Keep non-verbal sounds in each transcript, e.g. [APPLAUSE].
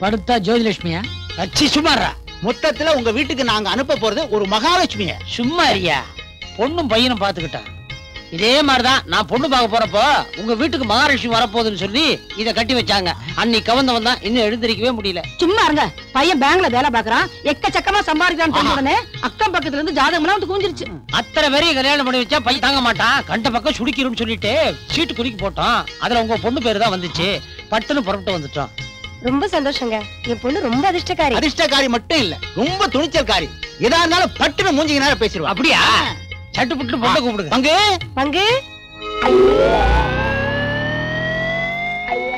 படுத்தா ஜோதிலட்சுமியா? அச்சி சுமாரா மொத்தத்துல உங்க வீட்டுக்கு நாங்க அனுப்ப போறது ஒரு மகாலட்சுமிய சும்மா இருயா பொண்ணும் பையனும் பாத்துக்கிட்டான் இதே மாதிரிதான் நான் பொண்ணு பார்க்க போறப்போ உங்க வீட்டுக்கு மகாலட்சுமி வரப்போகுதுன்னு சொல்லி இத கட்டி வச்சாங்க. அன்னைக்கு கவர்ந்தவன் தான் இன்னும் எழுந்திருக்கவே முடியல. சும்மா இருங்க. பையன் பேங்க்ல வேலை பாக்குறான் எக்கச்சக்கமா சம்பாதிக்கிறான்னு உடனே அக்கம் பக்கத்துல இருந்து ஜாதகம்லாம் வந்து குஞ்சிருச்சு அத்தனை பேரையும் கல்யாணம் பண்ணி வச்சா பையன் தாங்க மாட்டான். கண்ட பக்கம் சுடிக்கிறோம்னு சொல்லிட்டு சீட்டு குலுக்கி போட்டோம் அதுல உங்க பொண்ணு பேரு தான் வந்துச்சு. பட்டுன்னு புறப்பட்டு வந்துட்டோம். ரொம்ப சந்தோஷங்க. என் பொண்ணு ரொம்ப அதிர்ஷ்டக்காரி. அதிர்ஷ்டக்காரி மட்டும் இல்ல ரொம்ப துணிச்சல்காரி. எதா இருந்தாலும் பட்டுன்னு மூஞ்சிக்கு நேரம் பேசிடுவா அப்படியா? சட்டு புட்டு பொண்ணை கூப்பிடுங்க. பங்கு பங்கு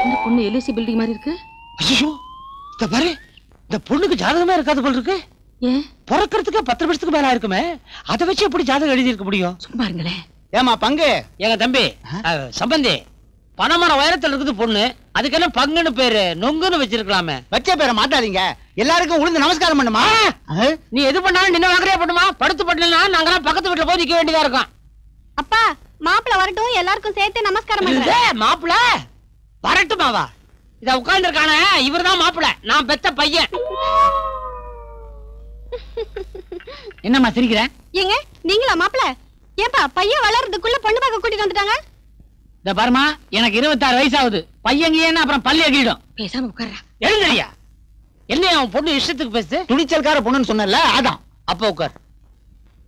இந்த பொண்ணு எல்ஐசி பில்டிங் மாதிரி இருக்கு? ஐயோ இந்த பாரு இந்த பொண்ணுக்கு ஜாதகமே இருக்காது போல இருக்கு. ஏன்? பிறக்கிறதுக்கு பத்து வருஷத்துக்கு மேல இருக்குமே அதை வச்சு எப்படி ஜாதகம் எழுதி இருக்க முடியும்? சும்மா இருங்களேன் ஏமா பங்கு? எங்க தம்பி சம்பந்தி. பணமர உயரத்துல இருக்குது பொண்ணு. அதுக்கு என்ன பங்குன்னு பேரு? நொங்குன்னு வச்சிருக்கலாமே. வச்ச பேரை மாட்டாதீங்க எல்லாருக்கும் உளுந்து நமஸ்காரம் பண்ணுமா? நீ எது பண்ணாலும் நின்ன வாங்குறியா பண்ணுமா? படுத்து பட்டலாம் நாங்கெல்லாம் பக்கத்து வீட்டுல போய் நிக்க வேண்டியதா இருக்கும். அப்பா மாப்பிள்ள வரட்டும் எல்லாருக்கும் சேர்த்து நமஸ்காரம் மாப்பிள வரட்டுமாவா இத உட்கார்ந்து இருக்கானே இவர்தான் மாப்பிள நான் பெத்த பையன். என்னம்மா சிரிக்கிற? ஏங்க நீங்களா மாப்பிள்ள? ஏப்பா பையன் வளர்றதுக்குள்ள பொண்ணு பார்க்க கூட்டிட்டு வந்துட்டாங்க? இந்த பாருமா எனக்கு இருபத்தாறு வயசு ஆகுது பையன் ஏன்னா அப்புறம் பள்ளி அகிடும் பேசாம உட்கார்றா எழுந்தறியா என்ன அவன் பொண்ணு இஷ்டத்துக்கு பேசு? துணிச்சல்கார பொண்ணுன்னு சொன்னல அதான். அப்ப உட்கார்.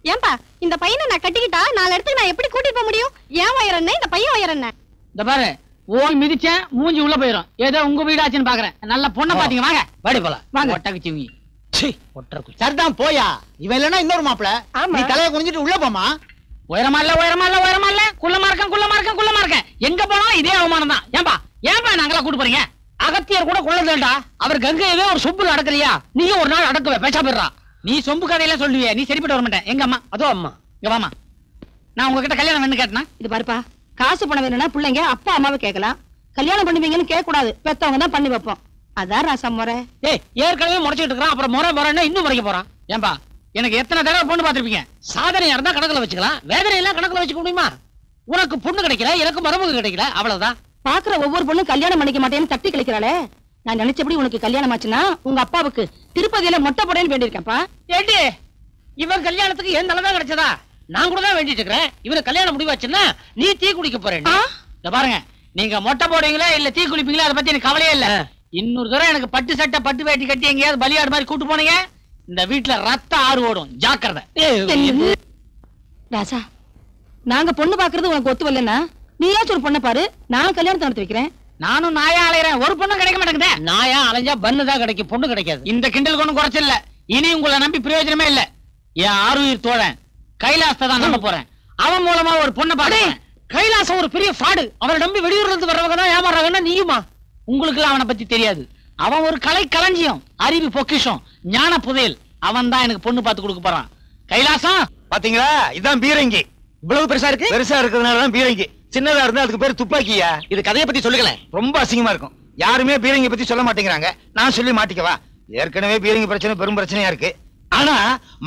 ஏன்பா இந்த பையனை நான் கட்டிக்கிட்டா நாலு இடத்துக்கு நான் எப்படி கூட்டிட்டு போக முடியும்? ஏன் வயர் என்ன இந்த பையன் வயர் என்ன இந்த பாரு ஓய் மிதிச்சேன் மூஞ்சி உள்ள போயிரும். ஏதோ உங்க வீடாச்சுன்னு பாக்குறேன். நல்ல பொண்ணை பாத்தீங்க வாங்க. வாடி போலாம். வாங்க. ஒட்டக்கு சிவி சரிதான் போயா. இவன் இல்லைன்னா இன்னொரு மாப்பிள. ஆமா. நீ தலையை குனிஞ்சிட்டு உள்ள போமா உயரமா இல்ல உயரமா இல்ல உயரமா இல்ல. குள்ளமா இருக்கேன் குள்ளமா இருக்கேன் குள்ளமா இருக்கேன் எங்க போனாலும் இதே அவமானம் தான் ஏன்பா? ஏன்பா நாங்களாம் கூட்டு போறீங்க? அகத்தியர் கூட குள்ளதேண்டா அவர் கங்கையவே ஒரு சொம்புல அடக்கலையா நீயும் ஒரு நாள் அடக்குவ பேசா போயிடுறா. நீ சொம்பு கதையெல்லாம் சொல்லுவிய நீ சரிப்பட்டு வர மாட்டேன் எங்க அம்மா? அதோ அம்மா. இங்க வாமா நான் உங்ககிட்ட கல்யாணம் வேணும் கேட்டனா? இது பாருப்பா காசு பணம் வேணும்னா பிள்ளைங்க அப்பா அம்மாவை கேட்கலாம். கல்யாணம் பண்ணுவீங்கன்னு கேட்க கூடாது பெத்தவங்க தான் பண்ணி வைப்போம். அதான் ராசம் முறை. ஏய் ஏற்கனவே முறைச்சிட்டு இருக்கான் அப்புறம் முறை முறைன்னா இன்னும் முறைக்க போறான். ஏன்பா எனக்கு எத்தனை தடவை பொண்ணு பார்த்திருப்பீங்க? சாதனையா இருந்தா கணக்குல வச்சுக்கலாம். வேதனை எல்லாம் கணக்குல வச்சுக்க முடியுமா? உனக்கு பொண்ணு கிடைக்கல எனக்கு மருமக கிடைக்கல அவ்வளவுதான் பாக்குற ஒவ்வொரு பொண்ணும் கல்யாணம் பண்ணிக்க மாட்டேன்னு தட்டி கழிக்கிறாளே. நான் நினைச்சபடி உனக்கு கல்யாணம் ஆச்சுன்னா உங்க அப்பாவுக்கு திருப்பதியில மொட்டை போடேன்னு வேண்டியிருக்கேன்ப்பா. ஏண்டி? இவன் கல்யாணத்துக்கு என் தலைதான் கிடைச்சதா? நான் கூட தான் வேண்டிட்டு இருக்கிறேன். இவனுக்கு கல்யாணம் முடிவாச்சுன்னா நீ தீ குடிக்க போறேன் பாருங்க. நீங்க மொட்டை போடுவீங்களா இல்ல தீ குளிப்பீங்களா அதை பத்தி எனக்கு கவலையே இல்ல. இன்னொரு தடவை எனக்கு பட்டு சட்டை பட்டு வேட்டி கட்டி எங்கேயாவது பலியாடு மாதிரி கூட்டு போனீங்க இந்த வீட்டுல ரத்த ஆறு ஓடும். ஜாக்கிரதை. ராசா நாங்க பொண்ணு பாக்குறது உனக்கு ஒத்து வரலன்னா நீயாச்சும் ஒரு பொண்ணை பாரு நான் கல்யாணத்தை நடத்தி வைக்கிறேன். நானும் நாயா அலையறேன். ஒரு பொண்ணு கிடைக்க மாட்டேங்குதே. நாயா அலைஞ்சா பண்ணு தான் கிடைக்கும் பொண்ணு கிடைக்காது. இந்த கிண்டல் ஒண்ணும் குறைச்சல் இல்ல இனி உங்களை நம்பி பிரயோஜனமே இல்ல. என் ஆறுயிர் தோழன் கைலாசத்தை தான் நம்ப போறேன். அவன் மூலமா ஒரு பொண்ணை பாடு கைலாசம் ஒரு பெரிய ஃப்ராடு. அவரை நம்பி வெளியூர்ல இருந்து வர்றவங்க தான் ஏமாறாங்கன்னா நீயுமா? உங்களுக்கு அவனை பத்தி தெரியாது. அவன் ஒரு கலை களஞ்சியம் அறிவு பொக்கிஷம் ஞான புதையல். அவன் தான் எனக்கு பொண்ணு பார்த்து கொடுக்க போறான். கைலாசம்! பாத்தீங்களா? இதான் பீரங்கி. இவ்வளவு பெருசா இருக்கு? பெருசா இருக்கிறதுனால தான் பீரங்கி. சின்னதா இருந்தா அதுக்கு பேர் துப்பாக்கியா? இது கதையை பத்தி சொல்லுங்களேன் ரொம்ப அசிங்கமா இருக்கும். யாருமே பீரங்கி பத்தி சொல்ல மாட்டேங்கிறாங்க. நான் சொல்லி மாட்டிக்கவா? ஏற்கனவே பீரங்கி பிரச்சனை பெரும் பிரச்சனையா இருக்கு. ஆனா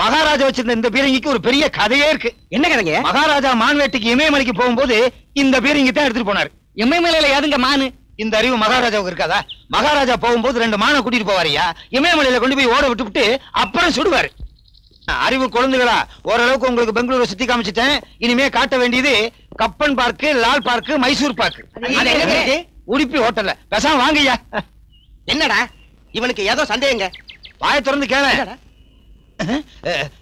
மகாராஜா வச்சிருந்த இந்த பீரங்கிக்கு ஒரு பெரிய கதையே இருக்கு. என்ன கதைங்க? மகாராஜா மான்வேட்டுக்கு இமயமலைக்கு போகும்போது இந்த பீரங்கி தான் எடுத்துட்டு போனாரு. எம்எம்எல்ஏல ஏதுங்க மானு? இந்த அறிவு மகாராஜாவுக்கு இருக்காதா? மகாராஜா போகும்போது ரெண்டு மானை கூட்டிட்டு போவாரியா இமயமலையில கொண்டு போய் ஓட விட்டுவிட்டு அப்புறம் சுடுவாரு. அறிவு குழந்தைகளா ஓரளவுக்கு உங்களுக்கு பெங்களூரை சுத்தி காமிச்சிட்டேன். இனிமே காட்ட வேண்டியது Cubbon park Lal park Mysore park? Udupi ஹோட்டல்ல. பேசாம வாங்கய்யா. என்னடா? இவனுக்கு ஏதோ சந்தேகங்க. வாயை திறந்து கேள.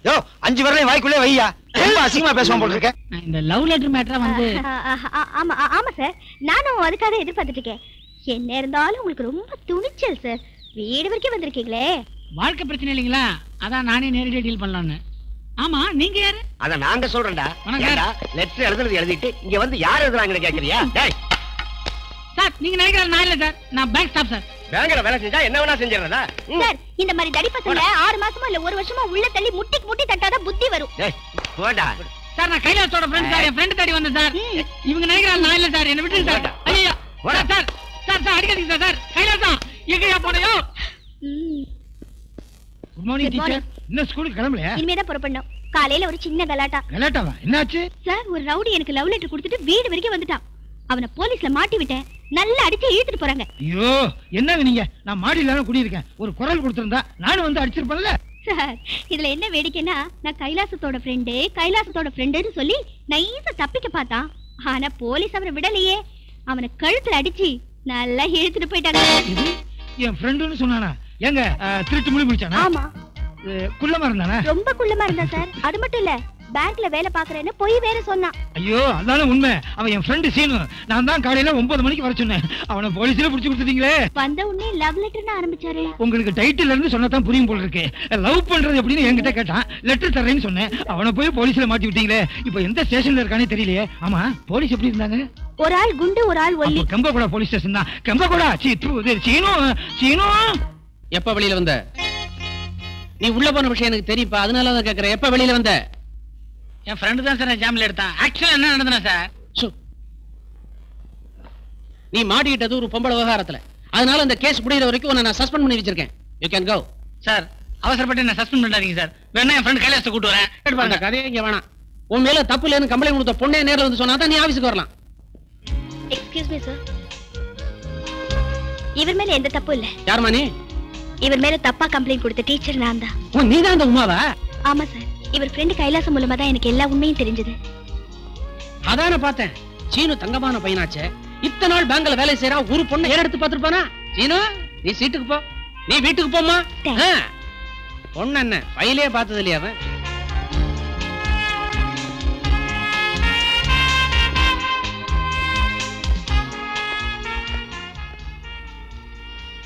யோ அஞ்சு வரலையும் வாய்க்குள்ளே வையா ரொம்ப அசிங்கமா பேசுவான் போல இருக்க இந்த லவ் லெட்டர் மேட்டரா வந்து ஆமா ஆமா சார். நானும் அதுக்காக எதிர்பார்த்துட்டு இருக்கேன். என்ன இருந்தாலும் உங்களுக்கு ரொம்ப துணிச்சல் சார். வீடு வரைக்கும் வந்திருக்கீங்களே. வாழ்க்கை பிரச்சனை இல்லைங்களா? அதான் நானே நேரடியா டீல் பண்ணலான்னு ஆமா நீங்க யாரு? அத நாங்க சொல்றேன்டா. ஏன்டா லெட்டர் எழுதுனது எழுதிட்டு இங்க வந்து யார் எழுதுறாங்கன்னு கேக்குறியா? [LAUGHS] டேய். சார் நீங்க நினைக்கிற நான் இல்ல சார். நான் பேங்க் ஸ்டாப் சார். பேங்க்ல வேலை செஞ்சா என்ன வேணா செஞ்சிடறதா? சார் இந்த மாதிரி தடி பசங்க ஆறு மாசமா இல்ல ஒரு வருஷமா உள்ள தள்ளி முட்டிக்கு முட்டி தட்டாதான் புத்தி வரும். டேய் போடா. சார் நான் கைலாசோட ஃப்ரெண்ட் சார். என் ஃப்ரெண்ட் தேடி வந்தேன் சார். இவங்க நினைக்கிறாங்க நான் இல்ல சார். என்ன விட்டுருங்க சார். ஐயா சார் சார் சார் சார் அடிக்காதீங்க சார் சார். கைலாசம் எங்கயா போனையோ? Good morning Good morning. Teacher இன்னும் ஸ்கூலுக்கு கிளம்பலையா? இனிமேதான் புறப்படணும். காலையில ஒரு சின்ன கலாட்டா. கலாட்டாவா? என்னாச்சு? சார் ஒரு ரவுடி எனக்கு லவ் லெட்டர் கொடுத்துட்டு வீடு வரைக்கும் வந்துட்டான். அவனை போலீஸ்ல மாட்டி விட்டேன். நல்லா அடிச்சு இழுத்துட்டு போறாங்க. ஐயோ என்னங்க நீங்க? நான் மாடியில குடியிருக்கேன். ஒரு குரல் கொடுத்திருந்தா நானும் வந்து அடிச்சிருப்பேன்ல. சார் இதுல என்ன வேடிக்கைன்னா நான் கைலாசத்தோட ஃப்ரெண்டு கைலாசத்தோட ஃப்ரெண்டுன்னு சொல்லி நைஸா தப்பிக்க பார்த்தான். ஆனா போலீஸ் அவனை விடலையே. அவனை கழுத்துல அடிச்சு நல்லா இழுத்துட்டு போயிட்டாங்க. என் ஃப்ரெண்டுன்னு சொன்னானா? ஏங்க அஹ், திருட்டு முடி முடிச்சானா ஆமா. குள்ளமா இருந்தானா? ரொம்ப குள்ளமா இருந்தா சார். அது மட்டும் இல்ல பேங்க்ல வேலை பாக்குறேன்னு பொய் வேற சொன்னான். ஐயோ அதான உண்மை. அவன் என் ஃப்ரெண்டு சீனு. நான் தான் காலையில ஒன்பது மணிக்கு வர சொன்னேன். அவனை போலீஸ்ல புடிச்சு கொடுத்துட்டீங்களே. வந்த உடனே லவ் லெட்டர்னு ஆரம்பிச்சாரு. உங்களுக்கு டைட்டில் இருந்து சொன்னதான் புரியும் போல இருக்கு லவ் பண்றது எப்படின்னு என்கிட்ட கேட்டான். லெட்டர் தரேன்னு சொன்னேன். அவனை போய் போலீஸ்ல மாட்டி விட்டீங்களே. இப்போ எந்த ஸ்டேஷன்ல இருக்கானே தெரியலையே. ஆமா போலீஸ் எப்படி இருந்தாங்க? ஒரு ஆள் குண்டு ஒரு ஆள் ஒல்லி. கம்பகோடா போலீஸ் ஸ்டேஷன் தான். கம்பகோடா சீனு சீனு. எப்ப வெளியில வந்த? நீ உள்ள போன விஷயம் எனக்கு தெரியுப்பா அதனால தான் கேக்குறேன். எப்ப வெளியில வந்த? என் ஃப்ரெண்டு தான் சார் ஜாமீன்ல எடுத்தான். ஆக்சுவலா என்ன நடந்தனா சார் நீ மாட்டிக்கிட்டது ஒரு பொம்பளை விவகாரத்துல. அதனால அந்த கேஸ் முடியிற வரைக்கும் உன்னை நான் சஸ்பெண்ட் பண்ணி வச்சிருக்கேன். யூ கேன் கோ சார் அவசரப்பட்டு என்ன சஸ்பெண்ட் பண்ணாதீங்க சார் வேணா என் ஃப்ரெண்ட் கைலாசத்தை கூட்டு வரேன். கேட்டு பாருங்க. கதையே இங்க வேணாம். உன் மேல தப்பு இல்லைன்னு கம்ப்ளைண்ட் கொடுத்த பொண்ணே நேர்ல வந்து சொன்னா தான் நீ ஆபீஸ்க்கு வரலாம். எக்ஸ்கியூஸ் மீ சார் இவர் மேல எந்த தப்பும் இல்ல. யாருமா நீ? இவர் மேல தப்பா கம்ப்ளைண்ட் கொடுத்த டீச்சர் நான் தான் நீ தான் அந்த உமாவா? ஆமா சார் இவர் ஃப்ரெண்டு கைலாசம் மூலமா தான் எனக்கு எல்லா உண்மையும் தெரிஞ்சது. அதான பார்த்தேன். சீனு தங்கமான பையனாச்சே. இத்தனை நாள் பேங்க்ல வேலை செய்யறா ஒரு பொண்ணை ஏற எடுத்து பார்த்திருப்பானா? சீனு நீ சீட்டுக்கு போ. நீ வீட்டுக்கு. ஆ. பொண்ணு என்ன ஃபைலே பார்த்தது இல்லையா அவன்?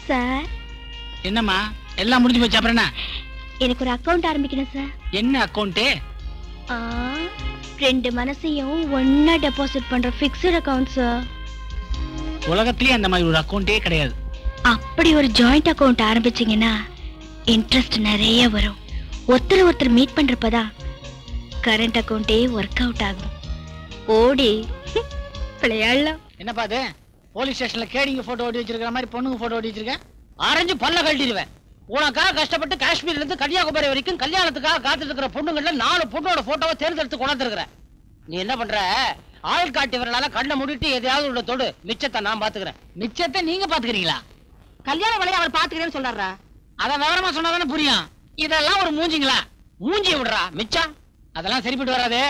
சார் என்னம்மா? எல்லாம் முடிஞ்சு போச்சு அப்புறம் என்ன? எனக்கு ஒரு அக்கவுண்ட் ஆரம்பிக்கணும் சார் என்ன அக்கௌண்ட் ஆ, ரெண்டு மனசையும் ஒன்னா டெபாசிட் பண்ற பிக்ஸ்ட் அக்கவுண்ட் சார் உலகத்திலேயே அந்த மாதிரி ஒரு அக்கௌண்டே கிடையாது. அப்படி ஒரு ஜாயிண்ட் அக்கவுண்ட் ஆரம்பிச்சீங்கன்னா இன்ட்ரெஸ்ட் நிறைய வரும். ஒருத்தர் ஒருத்தர் மீட் பண்றப்பதான் கரண்ட் அக்கவுண்டே ஒர்க் அவுட் ஆகும். ஓடி விளையாடலாம். என்னப்பா அது? போலீஸ் ஸ்டேஷன்ல கேடிங்க போட்டோ ஓட்டி வச்சிருக்கிற மாதிரி பொண்ணுங்க போட்டோ ஓட்டி வச்சிருக்கேன் ஆரஞ்சு பல்ல கழட்டிடுவேன். உனக்காக கஷ்டப்பட்டு காஷ்மீர்ல இருந்து கன்னியாகுமரி வரைக்கும் கல்யாணத்துக்காக காத்துட்டு இருக்கிற பொண்ணுங்கள்ல நாலு பொண்ணோட போட்டோவை தேர்ந்தெடுத்து கொண்டாந்துருக்கிற நீ என்ன பண்ற? ஆள் காட்டி வரனால கண்ணை மூடிட்டு எதையாவது உள்ள தொடு. மிச்சத்தை நான் பாத்துக்கிறேன். மிச்சத்தை நீங்க பாத்துக்கிறீங்களா? கல்யாண வேலையை அவர் பாத்துக்கிறேன்னு சொல்றாரா? அத விவரமா சொன்னாதானே புரியும். இதெல்லாம் ஒரு மூஞ்சிங்களா? மூஞ்சிய விடுறா. மிச்சம்? அதெல்லாம் சரிப்பட்டு வராது.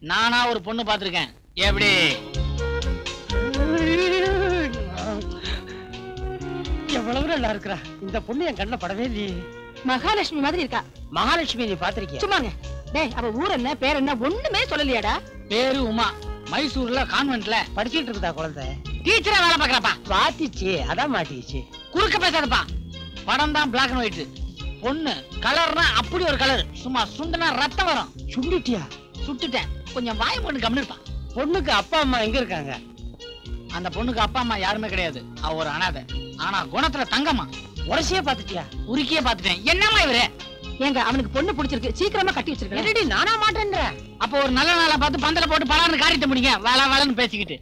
நானா ஒரு பொண்ணு பாத்திருக்கேன். எப்படி? எவ்வளவு நல்லா இருக்கிறா. இந்த பொண்ணு என் கண்ணுல படவே இல்லையே. மகாலட்சுமி மாதிரி இருக்கா? மகாலட்சுமி நீ பாத்திருக்கிய சும்மாங்க. டேய் அவ ஊர் என்ன பேர் என்ன ஒண்ணுமே சொல்லலையாடா. பேரு உமா. மைசூர்ல கான்வென்ட்ல படிச்சிட்டு இருக்குதா குழந்தை? டீச்சரா வேலை பாக்குறப்பா பாத்திச்சு அதான் மாட்டிச்சு குறுக்க பேசாதப்பா. படம் தான் பிளாக் அண்ட் ஒயிட் பொண்ணு கலர்னா அப்படி ஒரு கலர் சும்மா சுண்டுனா ரத்தம் வரும். சுண்டிட்டியா? சுட்டுட்டேன். கொஞ்சம் வாய பொண்ணு கம்மிருப்பான் பொண்ணுக்கு அப்பா அம்மா எங்க இருக்காங்க? அந்த பொண்ணுக்கு அப்பா அம்மா யாருமே கிடையாது. அவ ஒரு அனாதை. ஆனா குணத்துல தங்கம்மா. உரசியே பாத்துட்டியா உருக்கியே பாத்துட்டேன் என்னம்மா இவரு? ஏங்க அவனுக்கு பொண்ணு பிடிச்சிருக்கு. சீக்கிரமா கட்டி வச்சிருக்கேன். என்னடி நானா மாட்டேன்ற? அப்ப ஒரு நல்ல நாளா பார்த்து பந்தல போட்டு பலான்னு காரியத்தை முடிங்க. வேலை வேலைன்னு பேசிக்கிட்டு.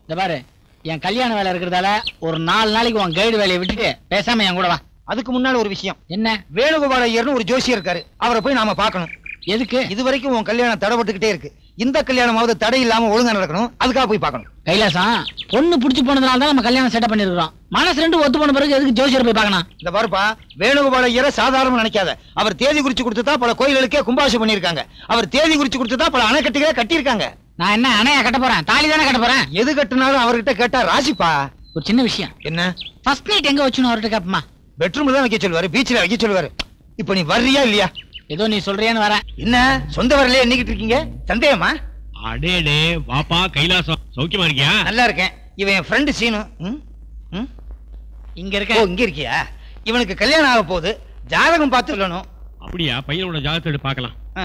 இந்த பாரு என் கல்யாண வேலை இருக்கிறதால ஒரு நாலு நாளைக்கு உன் கைடு வேலையை விட்டுட்டு பேசாம என் கூட வா. அதுக்கு முன்னால ஒரு விஷயம். என்ன? வேணுகோபால ஐயர்னு ஒரு ஜோசியர் இருக்காரு. அவரை போய் நாம பார்க்கணும். எதுக்கு? இது வரைக்கும் உன் கல்யாணம் தடைப்பட்டுக்கிட்டே இருக்கு. இந்த கல்யாணமாவது தடை இல்லாம ஒழுங்கா நடக்கணும். அதுக்காக போய் பார்க்கணும். கைலாசம் பொண்ணு புடிச்சு போனதுனால தான் நம்ம கல்யாணம் செட்டப் பண்ணிருக்கோம் மனசு ரெண்டு ஒத்து போன பிறகு எதுக்கு ஜோசியர் போய் பார்க்கணும்? இந்த பாருப்பா வேணுகோபால ஐயரை சாதாரண நினைக்காத. அவர் தேதி குறிச்சு கொடுத்துதா பல கோயில்களுக்கே கும்பாசம் பண்ணிருக்காங்க அவர் தேதி குறிச்சு கொடுத்துதா பல அணைக்கட்டுகளே கட்டியிருக்காங்க. நான் என்ன அணையா கட்ட போறேன்? தாலி தானே கட்ட போறேன்? எது கட்டினாலும் அவர்கிட்ட கேட்டா ராசிப்பா. ஒரு சின்ன விஷயம். என்ன? ஃபர்ஸ்ட் நைட் எங்க வச்சுன்னு அவர்கிட்ட கேப்பமா? பெட்ரூம்ல தான் வைக்க சொல்லுவாரு பீச்ல வைக்க சொல்லுவாரு. இப்ப நீ வர்றியா இல்லையா? ஏதோ நீ சொல்றியான்னு வரேன். என்ன? சொந்த வரலையே எண்ணிக்கிட்டு இருக்கீங்க? சந்தேகமா அடேடே வாப்பா கைலாசம். சௌக்கியமா இருக்கியா? நல்லா இருக்கேன். இவன் என் ஃப்ரெண்டு சீனு. ம்? ம்? இங்க ஓ இருக்க இங்க இருக்கியா? இவனுக்கு கல்யாணம் ஆக போகுது. ஜாதகம் பார்த்து சொல்லணும் அப்படியா? பையனோட ஜாதகத்தை எடுத்து பார்க்கலாம். ஆ,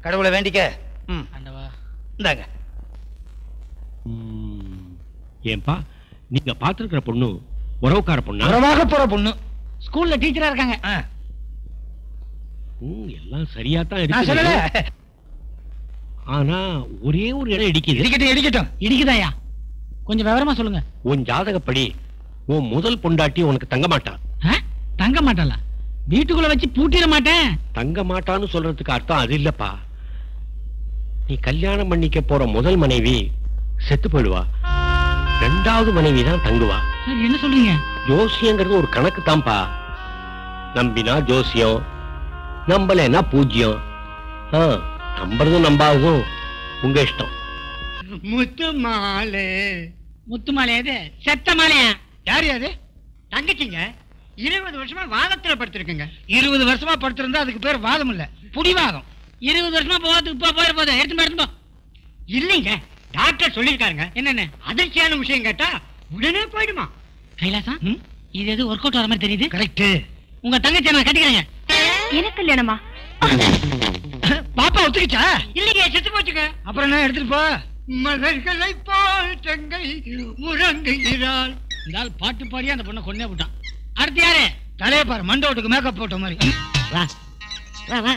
கடவுளை வேண்டிக்க. ம். ஆண்டவா இந்தாங்க. ம், ஏன்பா நீங்க பார்த்திருக்கிற பொண்ணு உறவுக்கார பொண்ணா? உறவாக போற பொண்ணு. ஸ்கூல்ல டீச்சரா இருக்காங்க. எல்லாம் சரியா தான் இருக்கு ஆனா ஒரே ஒரு இடம் இடிக்குது. இடிக்கட்டும் இடிக்கட்டும். இடிக்குதாயா? கொஞ்சம் விவரமா சொல்லுங்க. உன் ஜாதகப்படி உன் முதல் பொண்டாட்டி உனக்கு தங்க மாட்டான் ஆ? தங்க மாட்டல வீட்டுக்குள்ள வச்சு பூட்டிட மாட்டேன். தங்க மாட்டான்னு சொல்றதுக்கு அர்த்தம் அது இல்லப்பா. நீ கல்யாணம் பண்ணிக்க போற முதல் மனைவி செத்து போயிடுவா. ரெண்டாவது மனைவி தான் தங்குவா. என்ன சொல்றீங்க? ஜோசியங்கிறது ஒரு கணக்கு தான்ப்பா நம்பினா ஜோசியம் நம்பலைன்னா பூஜ்யம் ஆ, நம்புறதும் நம்பாததும் உங்க இஷ்டம். முத்து மாலே முத்து மாலை எது? செத்த மாலையா யார் யாரு தங்கச்சிங்க. இருபது வருஷமா வாதத்துல படுத்திருக்குங்க. இருபது வருஷமா படுத்திருந்தா அதுக்கு பேர் வாதம் இல்ல புடிவாதம். இருபது வருஷமா போகிறதுக்கு இப்போ போயிட போதும் எடுத்து எடுத்து போ. இல்லைங்க டாக்டர் சொல்லியிருக்காருங்க. என்னென்ன? அதிர்ச்சியான விஷயம் கேட்டா உடனே போயிடுமா. கைலாசம்? இது எது ஒர்க் அவுட் ஆகிற மாதிரி தெரியுது? கரெக்ட் உங்க தங்கச்சி நான் கட்டிக்கிறேங்க? எனக்கு கல்யாணமா? பாப்பா ஒத்துக்கிச்சா? இல்லைங்க செத்து போச்சுங்க. அப்புறம் என்ன எடுத்துட்டு போ. மலர்களை பால் தங்கை உறங்குகிறாள். ஆள் பாட்டு பாடி அந்த பொண்ணை கொண்டே விட்டான். அடுத்து யாரு? தலைய பாரு மண்டோட்டுக்கு மேக்கப் போட்ட மாதிரி. வா. வா வா.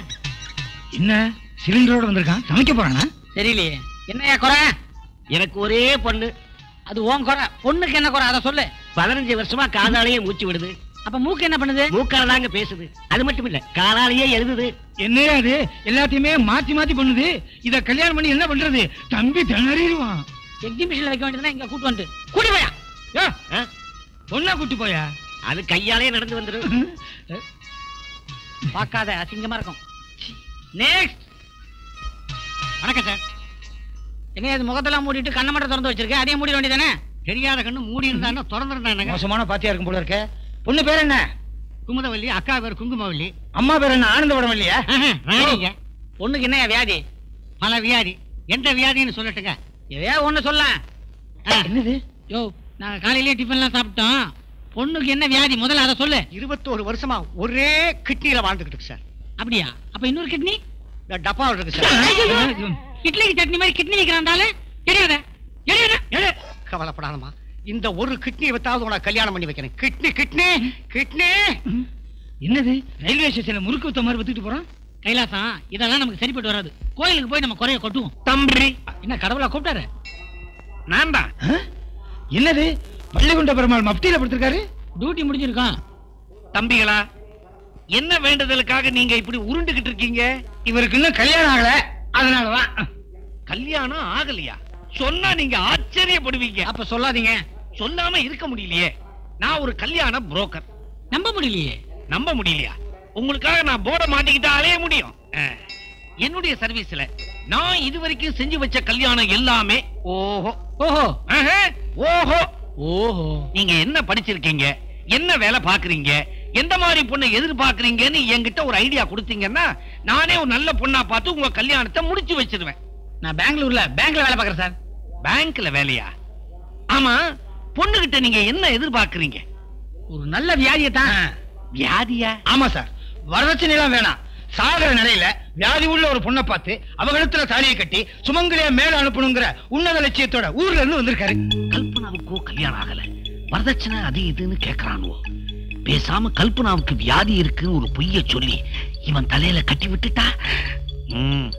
என்ன? சிலிண்டரோட வந்திருக்கான்? சமைக்க போறானா? தெரியலையே. என்னையா குறை? எனக்கு ஒரே பொண்ணு. அது உன் குறை. பொண்ணுக்கு என்ன குறை? அதை சொல்லு. பதினஞ்சு வருஷமா காதாலேயே மூச்சு விடுது. அப்ப மூக்கு என்ன பண்ணுது? மூக்கால தாங்க பேசுது. அது மட்டும் இல்ல காலாலேயே எழுதுது. என்னையா அது? எல்லாத்தையுமே மாத்தி மாத்தி பண்ணுது. இத கல்யாணம் பண்ணி என்ன பண்றது? தம்பி திணறிடுவான். எக்ஸிபிஷன்ல வைக்க வேண்டியதுனா இங்க கூட்டு வந்து கூட்டி போயா? பொண்ணா கூட்டி போயா? அது கையாலே நடந்து வந்துடும் [LAUGHS] பார்க்காத அசிங்கமா இருக்கும். நெக்ஸ்ட் வணக்கம் சார். என்ன இது முகத்தெல்லாம் மூடிட்டு கண்ணை மட்டும் திறந்து வச்சிருக்க? அதையும் மூடிட வேண்டியதானே தெரியாத கண்ணு மூடி இருந்தா திறந்துருந்தாங்க மோசமான பாத்தியா இருக்கும் போல இருக்க. பொண்ணு பேர் என்ன? குமுதவல்லி அக்கா பேர் குங்குமவல்லி. அம்மா பேர் என்ன? ஆனந்தபடம் இல்லையா ராணிங்க. பொண்ணுக்கு என்ன வியாதி? பல வியாதி. எந்த வியாதின்னு சொல்லட்டுங்க. எதையா ஒண்ணு சொல்ல? என்னது? யோ நாங்க காலையிலேயே டிஃபன்லாம் சாப்பிட்டோம். பொண்ணுக்கு என்ன வியாதி? முதல்ல அதை சொல்லு. இருபத்தோரு வருஷமா ஒரே கிட்னில வாழ்ந்துகிட்டு இருக்கு சார். அப்படியா? அப்ப இன்னொரு கிட்னி? டப்பா இருக்கு சார். இட்லிக்கு சட்னி மாதிரி கிட்னி வைக்கிறாண்டாலே தெரியாத. கவலைப்படாதம்மா. இந்த ஒரு கிட்னி வித்தாவது உனக்கு கல்யாணம் பண்ணி வைக்கிறேன். Kidney kidney kidney. என்னது? ரயில்வே ஸ்டேஷன்ல முறுக்கு வித்த மாதிரி வித்துட்டு போறான்? கைலாசம் இதெல்லாம் நமக்கு சரிப்பட்டு வராது. கோயிலுக்கு போய் நம்ம குறைய கொட்டுவோம். தம்பி. என்ன கடவுளா கூப்பிட்டாரு? நான் தான்? என்னது? பள்ளிகுண்ட பெருமாள் மப்டியில படுத்திருக்காரு? டியூட்டி முடிஞ்சிருக்கோம் தம்பிகளா என்ன வேண்டுதலுக்காக நீங்க இப்படி உருண்டுகிட்டு இருக்கீங்க? இவருக்கு இன்னும் கல்யாணம் ஆகல. அதனாலதான். கல்யாணம் ஆகலையா? சொன்னா நீங்க ஆச்சரியப்படுவீங்க. அப்ப சொல்லாதீங்க. சொல்லாம இருக்க முடியலையே. நான் ஒரு கல்யாண புரோக்கர் நம்ப முடியலையே? நம்ப முடியலையா? உங்களுக்காக நான் போர்டை மாட்டிக்கிட்டா அலைய முடியும். என்னுடைய சர்வீஸ்ல நான் இதுவரைக்கும் செஞ்சு வச்ச கல்யாணம் எல்லாமே ஓஹோ. ஓஹோ. ஆஹா, ஓஹோ. ஓஹோ. நீங்க என்ன படிச்சிருக்கீங்க? என்ன வேலை பாக்குறீங்க எந்த மாதிரி பொண்ணை எதிர்பார்க்கறீங்கன்னு என்கிட்ட ஒரு ஐடியா கொடுத்தீங்கன்னா நானே ஒரு நல்ல பொண்ணா பார்த்து உங்க கல்யாணத்தை முடிச்சு வச்சிருவேன். நான் பெங்களூர்ல பேங்க்ல வேலை பார்க்கறேன் சார். பேங்க்ல வேலையா? ஆமா. பொண்ணுகிட்ட நீங்க என்ன எதிர்பார்க்கறீங்க? ஒரு நல்ல வியாதியை தான். வியாதியா? ஆமா சார். வரதட்சணை எல்லாம் வேணாம். சாகர நிலையில வியாதி உள்ள ஒரு பொண்ணை பார்த்து அவ கழுத்துல தாலியை கட்டி சுமங்கலியா மேல அனுப்பணுங்கிற உன்னத லட்சியத்தோட ஊர்ல இருந்து வந்திருக்காரு. கல்பனாவுக்கோ கல்யாணம் ஆகல. வரதட்சணை அது இதுன்னு கேக்குறானுவோ. பேசாம கல்பனாவுக்கு வியாதி இருக்குன்னு ஒரு பொய்ய சொல்லி இவன் தலையில கட்டி விட்டுட்டா? ம்.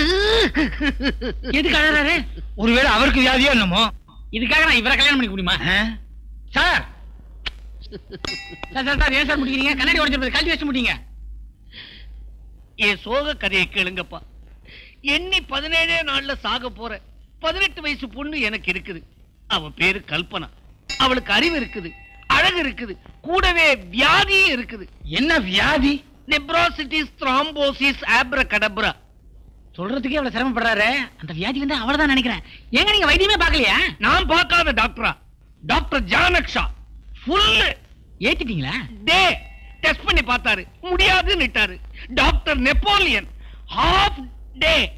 பேய், பேய். எதுக்கு அழறாரு ஒருவேளை அவருக்கு வியாதியோ என்னமோ? இதுக்காக நான் இவரை கல்யாணம் பண்ணிக்க முடியுமா? சார்! சார் சார் சார் ஏன் சார் முடிக்கிறீங்க? கண்ணாடி உடச்சிருப்பது கழட்டி வச்சு முடிங்க. என் சோக கதையை கேளுங்கப்பா. எண்ணி பதினேழே நாள்ல சாக போற பதினெட்டு வயசு பொண்ணு எனக்கு இருக்குது. அவ பேரு கல்பனா. அவளுக்கு அறிவு இருக்குது அழகு இருக்குது கூடவே வியாதியும் இருக்குது. என்ன வியாதி? நெப்ரோசிட்டிஸ் த்ராம்போசிஸ் ஆப்ரகடப்ரா சொல்றதுக்கே அவ்வளவு சிரமப்படுறாரு. அந்த வியாதி வந்து அவ்வளவுதான் நினைக்கிறேன். ஏங்க நீங்க வைத்தியமே பார்க்கலையா? நான் பார்க்காத டாக்டரா டாக்டர் ஜானக்ஷா. ஃபுல் ஏத்திட்டீங்களா? டே டெஸ்ட் பண்ணி பார்த்தாரு. முடியாதுன்னுட்டாரு டாக்டர் நெப்போலியன். ஹாஃப் டே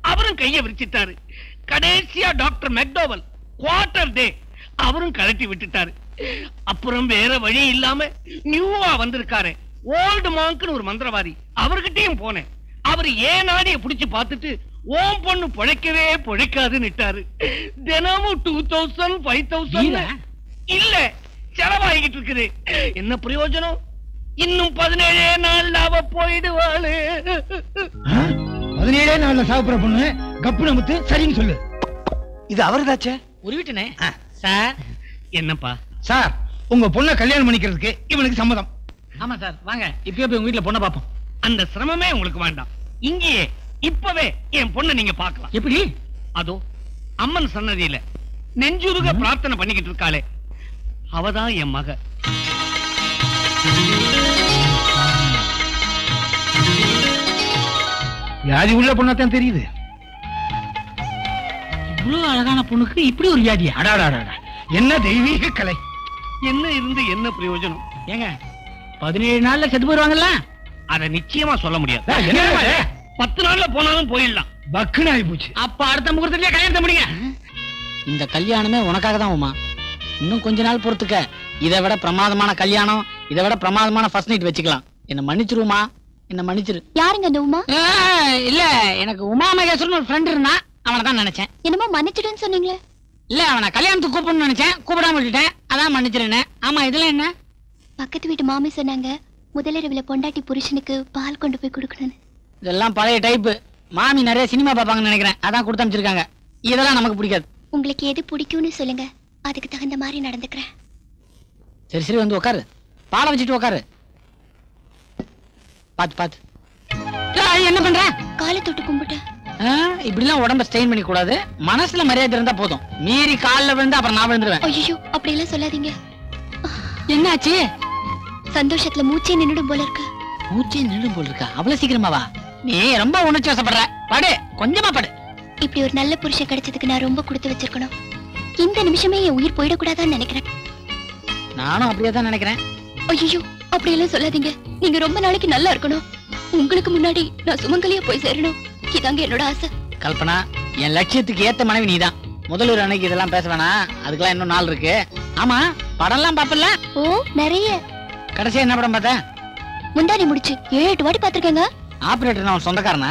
அவரும் கைய விரிச்சிட்டாரு. கடைசியா டாக்டர் மெக்டோவல். குவார்டர் டே அவரும் கழட்டி விட்டுட்டாரு. அப்புறம் வேற வழி இல்லாம நியூவா வந்திருக்காரு. ஓல்டு மாங்க்னு ஒரு மந்திரவாதி. அவர்கிட்டயும் போனேன். அவர் ஏன் நாடிய புடிச்சு பார்த்துட்டு ஓம் பொண்ணு பொழைக்கவே பொழைக்காதுன்னுட்டாரு தினமும் டூ தௌசண்ட் ஃபைவ் தௌசண்ட்? இல்ல. செலவாகிட்டு இருக்குது. என்ன பிரயோஜனம்? இன்னும் பதினேழே நாள்ல அவ போயிடுவாளு? பதினேழே நாள்ல சாப்பிடுற பொண்ணு கப்பு நமத்து சரின்னு சொல்லு. இது அவர்தாச்சே? ஒரு வீட்டுனே. சார். என்னப்பா? சார் உங்க பொண்ணை கல்யாணம் பண்ணிக்கிறதுக்கு இவனுக்கு சம்மதம். ஆமா சார் வாங்க. இப்பயே போய் உங்க வீட்டுல பொண்ணை பார்ப்போம். அந்த சிரமமே உங்களுக்கு வேண்டாம். இங்கேயே இப்பவே என் பொண்ணை நீங்க பார்க்கலாம். எப்படி? அதோ அம்மன் சன்னதியில நெஞ்சுருக பிரார்த்தனை பண்ணிக்கிட்டு இருக்காளே. அவதான் என் மக. வியாதி உள்ள பொண்ணாத்தான் தெரியுது. இவ்வளவு அழகான பொண்ணுக்கு இப்படி ஒரு வியாதியா அடாடாடா என்ன தெய்வீக கலை? என்ன இருந்து என்ன பிரயோஜனம்? ஏங்க பதினேழு நாள்ல செத்து போயிருவாங்கல்ல? அத நிச்சயமா சொல்ல முடியாது? பத்து நாள்ல போனாலும் போயிடலாம். பக்குன்னு ஆகி போச்சு. அப்ப அடுத்த முகூர்த்தத்திலே கல்யாணத்தை முடிங்க. இந்த கல்யாணமே உனக்காக தான் உமா. இன்னும் கொஞ்ச நாள் பொறுத்துக்க. இதை விட பிரமாதமான கல்யாணம் இதை விட பிரமாதமான ஃபர்ஸ்ட் நைட் வச்சுக்கலாம். என்ன மன்னிச்சிருமா? என்ன மன்னிச்சிரு. யாருங்க அந்த உமா? இல்ல எனக்கு உமா மகேஸ்வரன் ஒரு ஃப்ரெண்ட் இருந்தா அவனை தான் நினைச்சேன். என்னமோ மன்னிச்சிடுன்னு சொன்னீங்களே. இல்ல அவனை கல்யாணத்துக்கு கூப்பிடணும்னு நினைச்சேன். கூப்பிடாம விட்டுட்டேன். அதான் மன்னிச்சிருந்தேன் ஆமா இதுல என்ன? பக்கத்து வீட்டு மாமி சொன்னாங்க முதலிரவுல பொண்டாட்டி புருஷனுக்கு பால் கொண்டு போய் கொடுக்கணும்னு. இதெல்லாம் பழைய டைப்பு மாமி நிறைய சினிமா பார்ப்பாங்கன்னு நினைக்கிறேன். அதான் கொடுத்து அனுப்பிச்சிருக்காங்க. இதெல்லாம் நமக்கு பிடிக்காது. உங்களுக்கு எது பிடிக்கும்னு சொல்லுங்க. அதுக்கு தகுந்த மாதிரி நடந்துக்கிறேன். சரி சரி வந்து உட்காரு பாலை வச்சுட்டு உட்காரு பாத்து பாத்து. என்ன பண்ற? காலை தொட்டு கும்பிட்டு. இப்படிலாம் உடம்ப ஸ்ட்ரெயின் பண்ணி கூடாது மனசுல மரியாதை இருந்தா போதும். மீறி கால்ல விழுந்து அப்புறம் நான் விழுந்துருவேன். ஐயோ அப்படியெல்லாம் சொல்லாதீங்க. என்னாச்சு? சந்தோஷத்துல மூச்சே நின்னுடும் போல இருக்கு. மூச்சே நின்றும் போல் இருக்கா? அவ்வளவு சீக்கிரமாவா? நீ ரொம்ப உணர்ச்சி வசப்படுற. படு கொஞ்சமா படு. இப்படி ஒரு நல்ல புருஷன் கிடைச்சதுக்கு நான் ரொம்ப கொடுத்து வச்சிருக்கணும். இந்த நிமிஷமே என் உயிர் போயிடக்கூடாதான்னு நினைக்கிறேன். நானும் அப்படியே தான் நினைக்கிறேன். ஐயோ அப்படியெல்லாம் சொல்லாதீங்க. நீங்க ரொம்ப நாளைக்கு நல்லா இருக்கணும். உங்களுக்கு முன்னாடி நான் சுமங்கலியா போய் சேரணும். இதாங்க என்னோட ஆசை. கல்பனா என் லட்சியத்துக்கு ஏத்த மனைவி நீதான். முதல்வர் அன்னைக்கு இதெல்லாம் பேச வேணாம். அதுக்கெல்லாம் இன்னும் நாள் இருக்கு. ஆமா படம்லாம் பாப்பல ஓ நிறைய. கடைசியா என்ன படம் பார்த்த முந்தாடி முடிச்சு. ஏழு எட்டு வாட்டி பாத்திருக்கேங்க ஆபரேட்டர் நான் சொந்தக்காரனா?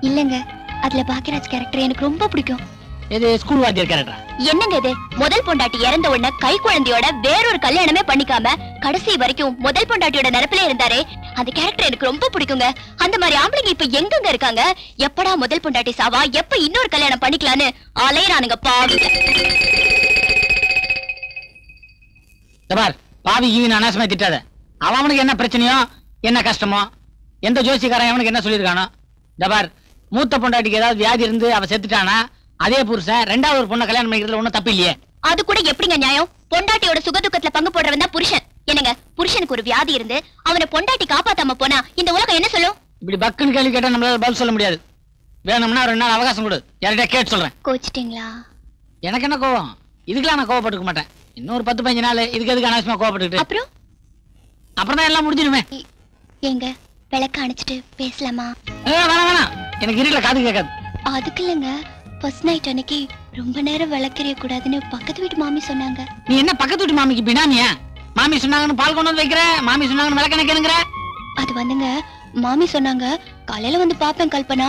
இல்லங்க. அதுல பாக்கியராஜ் கேரக்டர் எனக்கு ரொம்ப பிடிக்கும். இது ஸ்கூல் வாத்தியர் கேரக்டரா என்னங்க இது? முதல் பொண்டாட்டி இறந்த உடனே கை குழந்தையோட வேறொரு கல்யாணமே பண்ணிக்காம கடைசி வரைக்கும் முதல் பொண்டாட்டியோட நிரப்பிலே இருந்தாரே. அந்த கேரக்டர் எனக்கு ரொம்ப பிடிக்குங்க. அந்த மாதிரி ஆம்பளைங்க இப்ப எங்கெங்க இருக்காங்க? எப்படா முதல் பொண்டாட்டி சாவா? எப்ப இன்னொரு கல்யாணம் பண்ணிக்கலான்னு அலையறானுங்க பாவி. பாவி ஈவின் அனாசமா திட்டாத. அவன் அவனுக்கு என்ன பிரச்சனையோ என்ன கஷ்டமோ எந்த ஜோசிக்காரன் அவனுக்கு என்ன சொல்லியிருக்கானோ? இந்த பார் மூத்த பொண்டாட்டிக்கு ஏதாவது வியாதி இருந்து அவ செத்துட்டானா? அதே புருஷன் ரெண்டாவது ஒரு பொண்ணை கல்யாணம் பண்ணிக்கிறதுல ஒண்ணும் தப்பு இல்லையே? அது கூட எப்படிங்க நியாயம்? பொண்டாட்டியோட சுகதுக்கத்துல பங்கு போடுறவன் தான் புருஷன். என்னங்க புருஷனுக்கு ஒரு வியாதி இருந்து அவனை பொண்டாட்டி காப்பாத்தாம போனா இந்த உலகம் என்ன சொல்லும்? இப்படி பக்குன்னு கேள்வி கேட்டா நம்மளால பதில் சொல்ல முடியாது. வேணும்னா ரெண்டு நாள் அவகாசம் கொடு. யார்கிட்ட கேட்டு சொல்றேன். கோச்சிட்டீங்களா? எனக்கு என்ன கோவம்? இதுக்கெல்லாம் நான் கோவப்பட்டுக்க மாட்டேன். இன்னொரு பத்து பதினஞ்சு நாள் இதுக்கு எதுக்கு அனாவசியமா கோவப்பட்டுக்கிட்டு? அப்புறம்? அப்புறம் தான் எல்லாம் முடிஞ்சிருமே. எங்க விளக்க அணைச்சிட்டு பேசலாமா? எனக்கு இருட்டுல காது கேட்காது. அதுக்கு இல்லைங்க. ஃபர்ஸ்ட் நைட் அன்னைக்கு ரொம்ப நேரம் விளக்கறிய கூடாதுன்னு பக்கத்து வீட்டு மாமி சொன்னாங்க. நீ என்ன பக்கத்து வீட்டு மாமிக்கு பினாமியா? மாமி சொன்னாங்கன்னு பால் கொண்டு வந்து வைக்கிற? மாமி சொன்னாங்கன்னு விளக்கணை கேளுங்கிற அது வந்துங்க. மாமி சொன்னாங்க காலையில வந்து பாப்பேன் கல்பனா.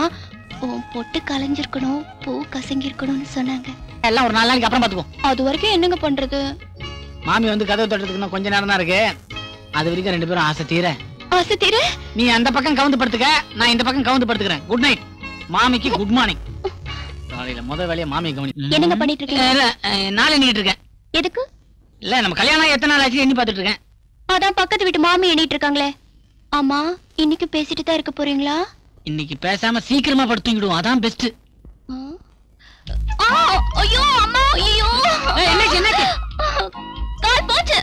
உன் பொட்டு கலைஞ்சிருக்கணும் பூ கசங்கி இருக்கணும்னு சொன்னாங்க. எல்லாம் ஒரு நாலு நாளைக்கு அப்புறம் பாத்துக்கோ அது வரைக்கும் என்னங்க பண்றது? மாமி வந்து கதவு தட்டுறதுக்கு கொஞ்ச நேரம் தான் இருக்கு. அது வரைக்கும் ரெண்டு பேரும் ஆசை தீர. ஆசை தீர நீ அந்த பக்கம் கவுந்து படுத்துக்க நான் இந்த பக்கம் கவுந்து படுத்துக்கிறேன் குட் நைட் மாமிக்கு குட் மார்னிங் காலையில முதல் வேலையை மாமி கவனி என்னங்க பண்ணிட்டு இருக்கீங்க நாளை எண்ணிட்டு இருக்கேன் எதுக்கு? இல்ல நம்ம கல்யாணம் எத்தனை நாள் ஆச்சு எண்ணி பார்த்துட்டு இருக்கேன் அதான் பக்கத்து வீட்டு மாமி எண்ணிட்டு இருக்காங்களே ஆமா இன்னைக்கு பேசிட்டு தான் இருக்க போறீங்களா? இன்னைக்கு பேசாம சீக்கிரமா படுத்துங்கிடுவோம். அதான் பெஸ்ட் ஐயோ அம்மா ஐயோ. ஏய், என்னாச்சு, என்னாச்சு? கால் போச்சு.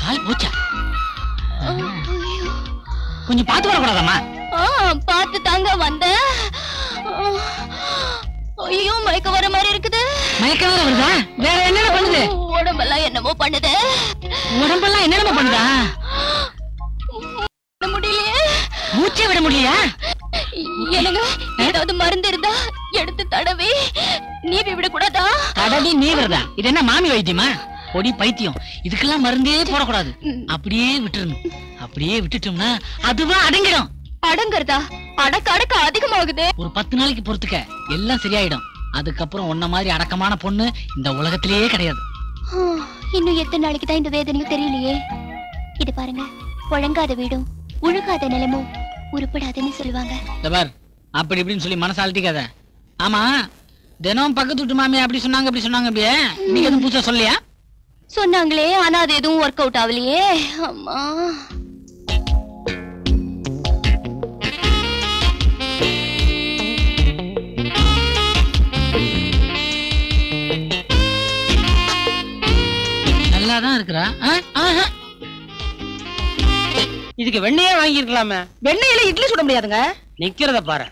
கால் போச்சா? கொஞ்சம் பார்த்து வரக்கூடாதாம்மா? பார்த்து தாங்க வந்தேன். ஐயோ மயக்க வர மாதிரி இருக்குது. மயக்கம் வேற வருதா? வேற என்னென்ன பண்ணுது? உடம்பெல்லாம் என்னமோ பண்ணுது. உடம்பெல்லாம் என்னென்ன பண்ணுதா? பண்ண முடியலையே. மூச்சே விட முடியலையா? எனக்கு ஏதாவது மருந்து இருந்தா எடுத்து தடவி நீவி விட கூடாதா தடவி நீ வருதா இது என்ன மாமி வைத்தியமா? பொடி பைத்தியம். இதுக்கெல்லாம் மருந்தே போடக்கூடாது. அப்படியே விட்டுறணும். அப்படியே விட்டுட்டோம்னா அதுவா அடங்கிடும். அடங்குறதா? அடக்க அடக்க அதிகமாகுது. ஒரு பத்து நாளைக்கு பொறுத்துக்க எல்லாம் சரியாயிடும். அதுக்கப்புறம் உன்ன மாதிரி அடக்கமான பொண்ணு இந்த உலகத்திலேயே கிடையாது. இன்னும் எத்தனை நாளைக்கு தான் இந்த வேதனையும் தெரியலையே. இது பாருங்க புழங்காத வீடும் உழுகாத நிலமும் உருப்படாதுன்னு சொல்லுவாங்க. இந்த பார் அப்படி இப்படின்னு சொல்லி மனசு அழட்டிக்காத ஆமா தினம் பக்கத்து வீட்டு மாமி அப்படி சொன்னாங்க அப்படி சொன்னாங்க அப்படியே நீங்க எதுவும் புதுசா சொல்லியா சொன்னாங்களே ஆனா அது எதுவும் ஒர்க் அவுட் ஆகலையே. அம்மா. தான் இருக்கிறா. இதுக்கு வெண்ணையே வாங்கியிருக்கலாமே. வெண்ணெயில இட்லி சுட முடியாதுங்க. நிக்கிறத பாரு.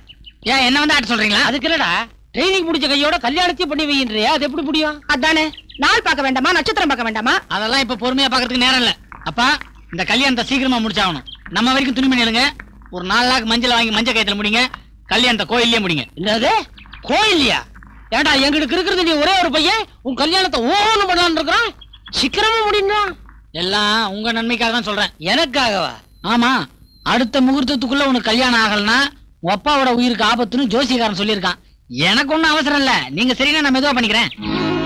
ஏன் என்ன வந்து ஆட்ட சொல்றீங்களா? அதுக்கு இல்லடா ட்ரைனிங் முடிச்ச கையோட கல்யாணத்தையும் பண்ணி வைக்கின்றியா அது எப்படி முடியும் அதானே. நாள் பார்க்க வேண்டாமா? நட்சத்திரம் பார்க்க வேண்டாமா? அதெல்லாம் இப்ப பொறுமையா பாக்குறதுக்கு நேரம் இல்ல. அப்பா இந்த கல்யாணத்தை சீக்கிரமா முடிச்சாகணும். நம்ம வரைக்கும் துணிமணி எடுங்க. ஒரு நாலு லாக் மஞ்சள் வாங்கி மஞ்சள் கயத்துல முடிங்க. கல்யாணத்தை கோயில்லயே முடிங்க. என்னது கோயில்லையா? ஏண்டா எங்களுக்கு இருக்கிறது நீ ஒரே ஒரு பையன்? உன் கல்யாணத்தை ஓன்னு பண்ணலாம்னு இருக்கிறான்? சீக்கிரமா முடியுமா எல்லாம் உங்க நன்மைக்காக தான் சொல்றேன். எனக்காகவா? ஆமா. அடுத்த முகூர்த்தத்துக்குள்ள உனக்கு கல்யாணம் ஆகலனா உன் அப்பாவோட உயிருக்கு ஆபத்துன்னு ஜோசியக்காரன் சொல்லியிருக்கான். எனக்கு ஒண்ணும் அவசரம் இல்ல. நீங்க சரினா நான் மெதுவா பண்ணிக்கிறேன்.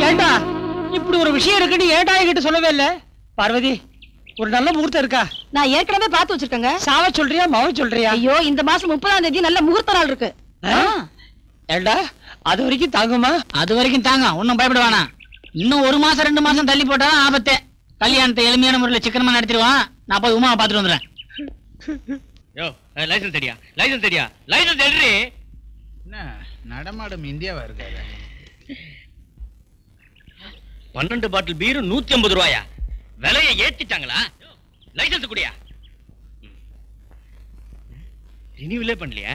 ஏண்டா? இப்படி ஒரு விஷயம் இருக்குன்னு ஏண்டா என்கிட்ட சொல்லவே இல்ல? பார்வதி ஒரு நல்ல முகூர்த்தம் இருக்கா? நான் ஏற்கனவே பார்த்து வச்சிருக்கேங்க. சாவ சொல்றியா மாவ சொல்றியா? ஐயோ இந்த மாசம் முப்பதாம் தேதி நல்ல முகூர்த்த நாள் இருக்கு? ஏண்டா? அது வரைக்கும் தாங்குமா? அது வரைக்கும் தாங்க ஒன்னும் பயப்பட வேணாம். இன்னும் ஒரு மாசம் ரெண்டு மாசம் தள்ளி போட்டாதான் ஆபத்தே. கல்யாணத்தை எளிமையான முறையில் சிக்கனமா நடத்திடுவான். நான் போய் உமாவை பாத்துட்டு வந்துடுறேன். யோ லைசன்ஸ் தெரியா லைசன்ஸ் தெரியா லைசன்ஸ் எடுறி என்ன நடமாடும் இந்தியாவா இருக்காது பன்னெண்டு பாட்டில் பீரு நூத்தி ஐம்பது ரூபாயா? விலையை ஏத்திட்டாங்களா? லைசன்ஸ் குடியா? ரினியூவலே பண்ணலையா?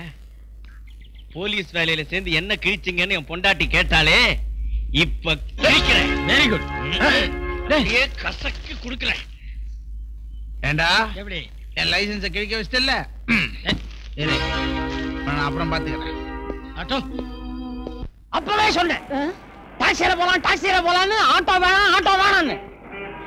போலீஸ் வேலையில சேர்ந்து என்ன கிழிச்சிங்கன்னு என் பொண்டாட்டி கேட்டாலே இப்ப கிழிக்கிறேன் வெரி குட் அப்படியே கசக்கி குடுக்கிறேன். ஏண்டா? எப்படி? என் லைசன்ஸை கிழிக்க வச்சிட்டல இரு. நான் அப்புறம் பாத்துக்கிறேன். ஆட்டோ. அப்பவே சொன்னேன். டாக்ஸியில போலாம் டாக்ஸியில போலான்னு ஆட்டோ வேணாம் ஆட்டோ வேணாம்னு.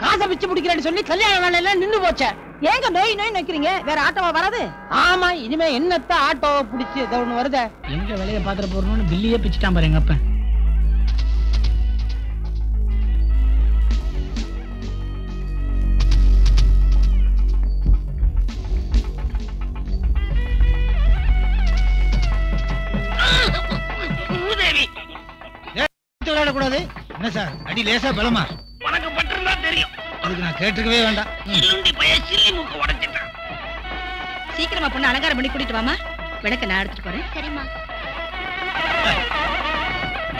காசை பிச்சு பிடிக்கிறேன்னு சொல்லி கல்யாண வேலையில நின்னு போச்சே ஏங்க நோய் நோய் நிக்கிறீங்க வேற ஆட்டோவா வராது? ஆமா இனிமே என்னத்த ஆட்டோவை பிடிச்சு ஒண்ணு வருத? எங்க வேலையை பாத்துட்டு போறோம்னு பில்லியே பிச்சுட்டான் பாரு எங்க அப்பன். விளையாடக்கூடாது என்ன சார்? அடி லேசா பலமா? உனக்கு பட்டிருந்தா தெரியும். அதுக்கு நான் கேட்டுக்கவே வேண்டாம். சில்லுண்டி பைய சில்லி மூக்க உடைச்சிட்டான். சீக்கிரமா பொண்ணு அலங்காரம் பண்ணி கூட்டிட்டு வாமா விளக்க நான் எடுத்துட்டு போறேன். சரிம்மா.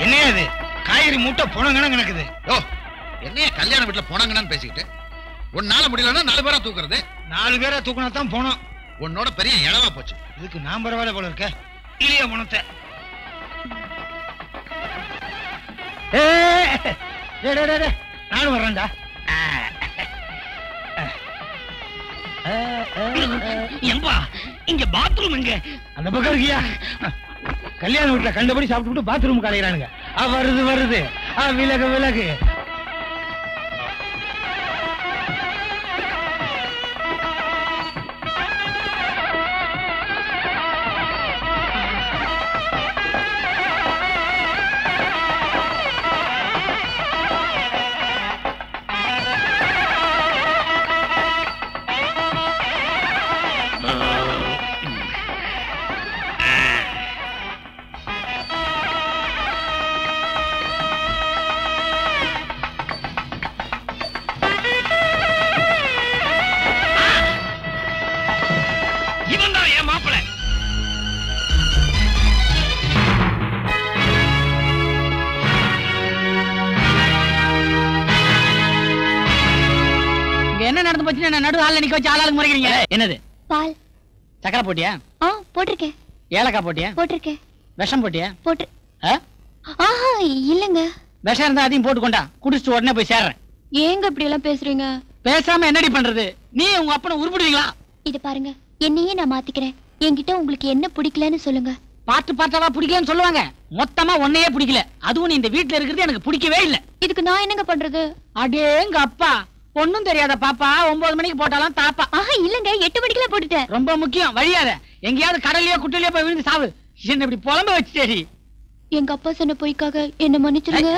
என்னையா இது? காய்கறி மூட்டை புணங்கணும் கிடக்குது. ஓ என்னைய கல்யாண வீட்டுல போனாங்கன்னு பேசிக்கிட்டு? உன்னால முடியலன்னா நாலு பேரா தூக்குறது? நாலு பேரை தூக்கினா தான் போனோம். உன்னோட பெரிய இளவா போச்சு. இதுக்கு நான் பரவாயில்ல போல இருக்க. இல்லையா பணத்தை நானும் வர்றேன்டா. ஏம்பா இங்க பாத்ரூம் எங்க? அந்த பக்கம் இருக்கியா? கல்யாண வீட்டுல கண்டபடி சாப்பிட்டு பாத்ரூம் கலையிறானுங்க வருது வருது. ஆ விலகு விலகு. நடு ஆள்ல நிக்க வச்சு ஆளாளுக்கு முறைக்கிறீங்க. என்னது? பால். சக்கரை போட்டியா? ஆ போட்டிருக்கேன். ஏலக்காய் போட்டியா? போட்டிருக்கேன். விஷம் போட்டியா? போட்டு ஆ? ஆஹா இல்லங்க. விஷம் இருந்தா அதையும் போட்டு கொண்டா. குடிச்சிட்டு உடனே போய் சேர்றேன். ஏங்க இப்படி எல்லாம் பேசுறீங்க? பேசாம என்னடி பண்றது? நீ உங்க அப்பனை உருப்பிடுவீங்களா? இது பாருங்க என்னையே நான் மாத்திக்கிறேன். என்கிட்ட உங்களுக்கு என்ன பிடிக்கலன்னு சொல்லுங்க. பாட்டு பாட்டாவா பிடிக்கலன்னு சொல்லுவாங்க. மொத்தமா உன்னையே பிடிக்கல. அதுவும் நீ இந்த வீட்டுல இருக்கிறது எனக்கு பிடிக்கவே இல்ல. இதுக்கு நான் என்னங்க பண்றது? அடேங்க அப்பா. ஒண்ணும் தெரியாத பாப்பா ஒன்பது மணிக்கு போட்டாலும் தாப்பா. ஆஹா இல்லங்க எட்டு மணிக்கெல்லாம் போட்டுட்டேன். ரொம்ப முக்கியம் வழியாத. எங்கேயாவது கடலையோ குட்டிலையோ போய் விழுந்து சாவு. என்ன இப்படி புலம்ப வச்சுட்டேடி. எங்க அப்பா சொன்ன பொய்க்காக என்ன மன்னிச்சிருங்க.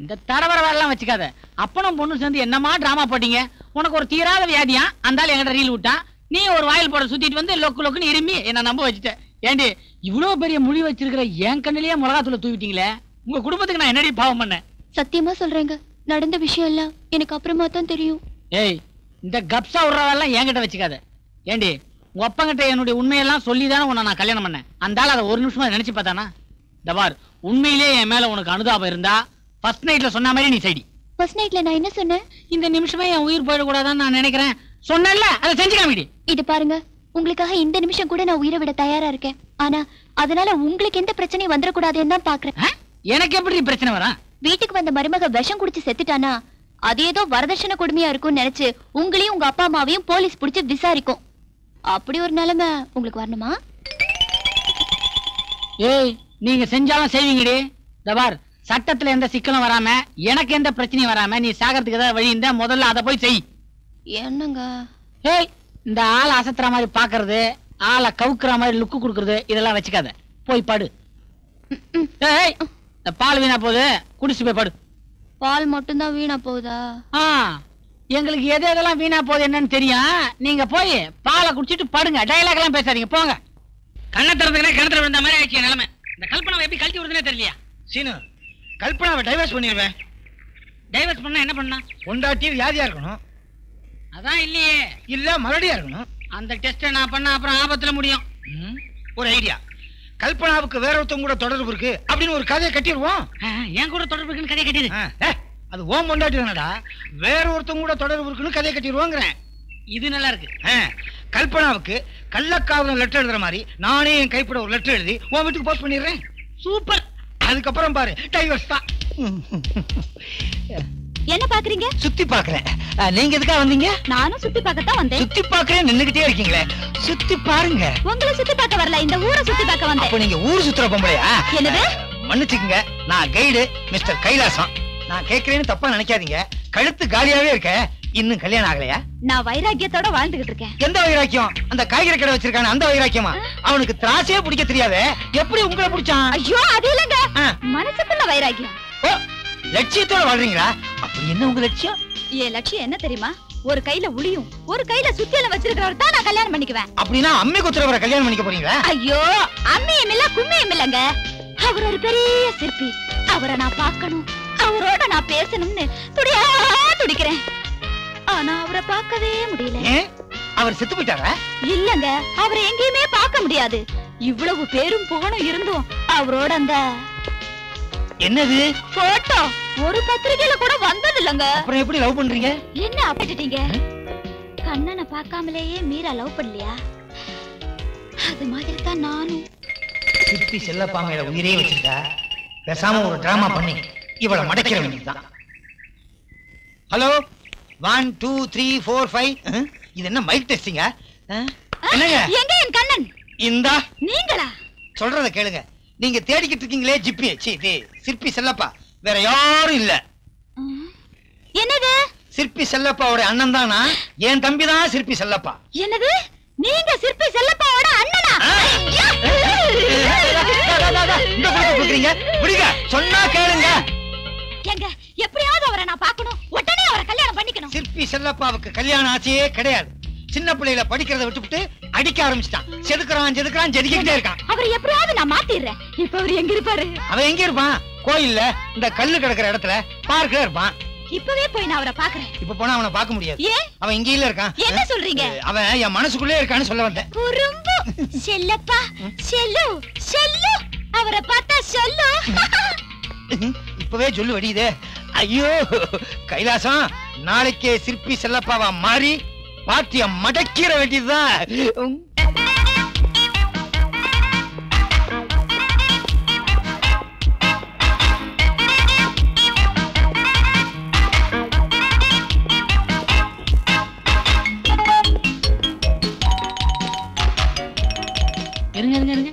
இந்த தடவர வேலைலாம் வச்சுக்காத. அப்பனும் பொண்ணும் சேர்ந்து என்னமா டிராமா போட்டீங்க? உனக்கு ஒரு தீராத வியாதியா? அந்தாலும் என்கிட்ட ரீல் விட்டான் நீ ஒரு வாயில் போட சுத்திட்டு வந்து லொக்கு லொக்குன்னு இருமி என்ன நம்ப வச்சுட்ட ஏண்டி இவ்வளவு பெரிய மொழி வச்சிருக்கிற என் கண்ணிலேயே மிளகாத்தூள தூவிட்டீங்களே? உங்க குடும்பத்துக்கு நான் என்னடி பாவம் பண்ணேன்? சத்தியமா சொல்றேங்க. நடந்த விஷயம் எல்லாம் எனக்கு அப்புறமா தான் தெரியும். ஏய் இந்த கப்சா விடுறவெல்லாம் என்கிட்ட வச்சுக்காத. ஏண்டி உங்க அப்பங்கிட்ட என்னுடைய உண்மையெல்லாம் சொல்லி தானே உன்னை நான் கல்யாணம் பண்ணேன். அந்த ஆள் அதை ஒரு நிமிஷமா நினைச்சு பார்த்தானா? இந்த பார் உண்மையிலேயே என் மேல உனக்கு அனுதாபம் இருந்தா ஃபர்ஸ்ட் நைட்ல சொன்ன மாதிரி நீ சைடி ஃபர்ஸ்ட் நைட்ல நான் என்ன சொன்னேன்? இந்த நிமிஷமே என் உயிர் போயிடக்கூடாதான்னு நான் நினைக்கிறேன். சொன்னேன்ல அதை செஞ்சு காமிடி இது பாருங்க உங்களுக்காக இந்த நிமிஷம் கூட நான் உயிரை விட தயாரா இருக்கேன். ஆனா அதனால உங்களுக்கு எந்த பிரச்சனையும் வந்துடக்கூடாதுன்னு தான் பாக்குறேன்? எனக்கு எப்படி பிரச்சனை வரும்? வீட்டுக்கு வந்த மருமக விஷம் குடிச்சு செத்துட்டானா? அது ஏதோ வரதட்சணை கொடுமையா இருக்கும்னு நினைச்சு உங்களையும் உங்க அப்பா அம்மாவையும் போலீஸ் பிடிச்சு விசாரிக்கும். அப்படி ஒரு நிலைமை உங்களுக்கு வரணுமா? ஏய் நீங்க செஞ்சாலும் செய்வீங்கடி. இந்த பார் சட்டத்துல எந்த சிக்கலும் வராம எனக்கு எந்த பிரச்சனையும் வராம நீ சாகிறதுக்கு ஏதாவது வழி இருந்தா முதல்ல அதை போய் செய். என்னங்க? ஏய் இந்த ஆளை அசத்துற மாதிரி பாக்குறது ஆளை கவுக்குற மாதிரி லுக்கு கொடுக்கறது இதெல்லாம் வச்சுக்காத. போய் படு. ஏய் இந்த பால் வீணா போகுது குடிச்சு போய் படு. பால் மட்டும்தான் வீணா போகுதா? ஆ எங்களுக்கு எது எதெல்லாம் வீணா போகுது என்னன்னு தெரியும் நீங்க போய் பாலை குடிச்சிட்டு படுங்க. டயலாக் எல்லாம் பேசாதீங்க போங்க. கண்ணை திறந்துக்கினே கிணத்துல விழுந்த மாதிரி ஆயிடுச்சு நிலைமை. இந்த கல்பனாவை எப்படி கழட்டி விடுதுனே தெரியலையா? சீனு கல்பனாவை டைவர்ஸ் பண்ணிடுவேன் டைவர்ஸ் பண்ணா என்ன பண்ணா? பொண்டாட்டி வியாதியா இருக்கணும். அதான் இல்லையே. இல்ல மறுபடியா இருக்கணும். அந்த டெஸ்ட்டை நான் பண்ண அப்புறம் ஆபத்துல முடியும். ம், ஒரு ஐடியா கல்பனாவுக்கு வேற ஒருத்தவங்க கூட தொடர்பு இருக்கு அப்படின்னு ஒரு கதையை கட்டிடுவோம். என் கூட தொடர்பு இருக்குன்னு கதை கட்டிடு. அது ஓம் பொண்டாட்டி தானடா? வேற ஒருத்தவங்க கூட தொடர்பு இருக்குன்னு கதையை கட்டிடுவோங்கிறேன். இது நல்லா இருக்கு. கல்பனாவுக்கு கள்ளக்காதல லெட்டர் எழுதுற மாதிரி நானே என் கைப்பட ஒரு லெட்டர் எழுதி உன் வீட்டுக்கு போஸ்ட் பண்ணிடுறேன். சூப்பர். அதுக்கப்புறம் பாரு டைவர்ஸ் தான். என்ன பாக்குறீங்க? சுத்தி பாக்குறேன். நீங்க எதுக்கா வந்தீங்க? நானும் சுத்தி பார்க்கத்தான் வந்தேன். சுத்தி பாக்குறேன் நின்னுகிட்டே இருக்கீங்களே. சுத்தி பாருங்க. உங்களை சுத்தி பார்க்க வரல இந்த ஊரை சுத்தி பார்க்க அப்ப வந்தேன் நீங்க ஊர் சுத்துற பொம்பளையா? என்னது? மன்னிச்சுக்குங்க. நான் கைடு மிஸ்டர் கைலாசம். நான் கேக்குறேன்னு தப்பா நினைக்காதீங்க. கழுத்து காலியாவே இருக்க இன்னும் கல்யாணம் ஆகலையா? நான் வைராக்கியத்தோட வாழ்ந்துகிட்டு இருக்கேன். எந்த வைராக்கியம்? அந்த காய்கறி கடை வச்சிருக்கான அந்த வைராக்கியமா? அவனுக்கு திராசே பிடிக்க தெரியாதே. எப்படி உங்களை பிடிச்சான்? ஐயோ அது இல்லங்க. மனசுக்குள்ள வைராக்கியம். ஓ லட்சியத்தோட வாழ்றீங்களா? அப்படி என்ன உங்க லட்சியம்? என் லட்சியம் என்ன தெரியுமா? ஒரு கையில உளியும் ஒரு கையில சுத்தியல வச்சிருக்கிறவர் தான் நான் கல்யாணம் பண்ணிக்குவேன். அப்படின்னா அம்மி குத்துறவரை கல்யாணம் பண்ணிக்க போறீங்களா? ஐயோ அம்மியும் இல்ல கும்மியும் இல்லங்க. அவர் ஒரு பெரிய சிற்பி. அவரை நான் பார்க்கணும். அவரோட நான் பேசணும்னு துடியா துடிக்கிறேன். ஆனா அவரை பார்க்கவே முடியல. அவர் செத்து போயிட்டாரா? இல்லங்க அவரை எங்கேயுமே பார்க்க முடியாது. இவ்வளவு பேரும் புகழும் இருந்தும் அவரோட அந்த என்னது? போட்டோ. ஒரு பத்திரிகையில கூட வந்தது இல்லங்க அப்புறம் எப்படி லவ் பண்றீங்க? என்ன அப்படிட்டீங்க? கண்ணனை பார்க்காமலேயே மீரா லவ் பண்ணலையா? அது மாதிரி தான் நானும். சிற்பி செல்லப்பா மேல உயிரே வச்சிருக்கா? பேசாம ஒரு டிராமா பண்ணி. இவளை மடக்கிற வேண்டியதுதான் hello one two three four five இது என்ன மைக் டெஸ்டிங்கா என்னங்க? எங்க என் கண்ணன்? இந்தா. நீங்களா? சொல்றத கேளுங்க. நீங்க தேடிக்கிட்டு இருக்கீங்களே ஜிப்பி சி இது சிற்பி செல்லப்பா வேற யாரும் இல்ல. என்னது சிற்பி செல்லப்பாவோட அண்ணன் தானா என் தம்பி தான் சிற்பி செல்லப்பா என்னது நீங்க சிற்பி செல்லப்பாவோட அண்ணனா இந்த பக்கம் கொடுக்குறீங்க விடுங்க சொன்னா கேளுங்க எங்க எப்படியாவது அவரை நான் பார்க்கணும் உடனே அவரை கல்யாணம் பண்ணிக்கணும் சிற்பி செல்லப்பாவுக்கு கல்யாணம் ஆச்சே கிடையாது சின்ன பிள்ளையில படிக்கிறத விட்டுவிட்டு அடிக்க ஆரம்பிச்சிட்டான். செதுக்குறான் செதுக்குறான் ஜெதிக்கிட்டே இருக்கான். அவரை எப்படியாவது நான் மாத்திடுறேன். இப்ப அவர் எங்க இருப்பாரு? அவன் எங்க இருப்பான்? கோயில்ல இந்த கல்லு கிடக்குற இடத்துல பார்க்கல இருப்பான். இப்பவே போய் நான் அவரை பாக்குறேன் இப்ப போனா அவனை பார்க்க முடியாது. அவன் இங்கேயில இருக்கான். என்ன சொல்றீங்க? அவன் என் மனசுக்குள்ளே இருக்கான்னு சொல்ல வந்தேன். குறும்பு. செல்லப்பா செல்லு செல்லு. அவரை பார்த்தா சொல்லு. இப்பவே சொல்லு வடியுதே ஐயோ கைலாசம். நாளைக்கே சிற்பி செல்லப்பாவா மாறி பாட்டிய மடக்கிற வேண்டியதுதான். இருங்க இருங்க இருங்க.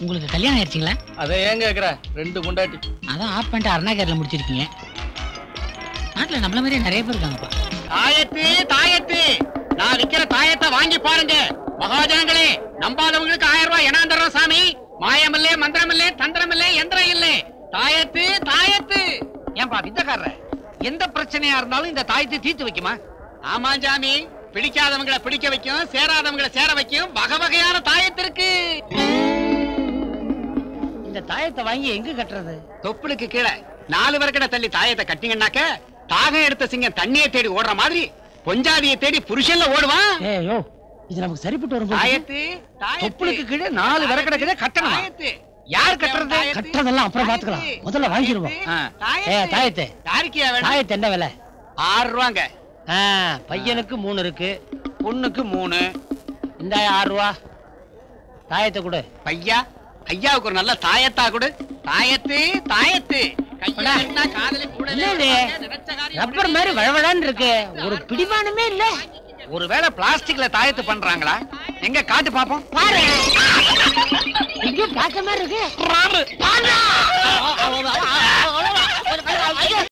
உங்களுக்கு கல்யாணம் ஆயிடுச்சுங்களா? அதை ஏன் கேக்குற? ரெண்டு பொண்டாட்டி. அதான் ஆஃப் பண்ணிட்டு அருணாகரில் முடிச்சிருக்கீங்க. நாட்டுல நம்மள மாதிரியே நிறைய பேர் இருக்காங்கப்பா. தாயத்து தாயத்து. நான் விக்கிற தாயத்தை வாங்கி பாருங்க. மகாஜனங்களே நம்பாதவங்களுக்கு ஆயிரம் ரூபாய் இனாம் தர்றோம் சாமி. மாயமில்லே மந்திரமில்லே தந்திரமில்லே எந்திரம் இல்ல தாயத்து தாயத்து. ஏன்பா வித்தக்காரர் எந்த பிரச்சனையா இருந்தாலும் இந்த தாயத்தை தீர்த்து வைக்குமா? ஆமா சாமி. பிடிக்காதவங்களை பிடிக்க வைக்கும் சேராதவங்களை சேர வைக்கும் வகை வகையான தாயத்திற்கு இந்த தாயத்தை வாங்கி எங்க கட்டுறது? தொப்புளுக்கு கீழே நாலு வரக்கடை தள்ளி தாயத்தை கட்டிங்கன்னாக்க தாகம் எடுத்த சிங்கம் தண்ணியை தேடி ஓடுற மாதிரி பொஞ்சாதியை தேடி புருஷன்ல ஓடுவான். ஏயோ இது நமக்கு சரிப்பட்டு வரும். தாயத்து தொப்புளுக்கு கீழே நாலு விறகடை கீழே கட்டணுமா? யார் கட்டுறது? கட்டுறதெல்லாம் அப்புறம் பாத்துக்கலாம் முதல்ல வாங்கிடுவோம். ஏ தாயத்து. தாயத்து. என்ன விலை? ஆறு ரூபாங்க. பையனுக்கு மூணு இருக்கு பொண்ணுக்கு மூணு. இந்த ஆறு ரூபா. தாயத்தை கொடு. பையா? ஐயாவுக்கு ஒரு நல்ல தாயத்தா கொடு தாயத்து தாயத்து? ரப்பர் மாதிரி வழவழான்னு இருக்கு ஒரு பிடிமானமே இல்ல ஒருவேளை பிளாஸ்டிக்ல தாயத்து பண்றாங்களா எங்க காட்டு பாப்போம் பாரு எங்கேயும் பார்க்க மாதிரி இருக்கு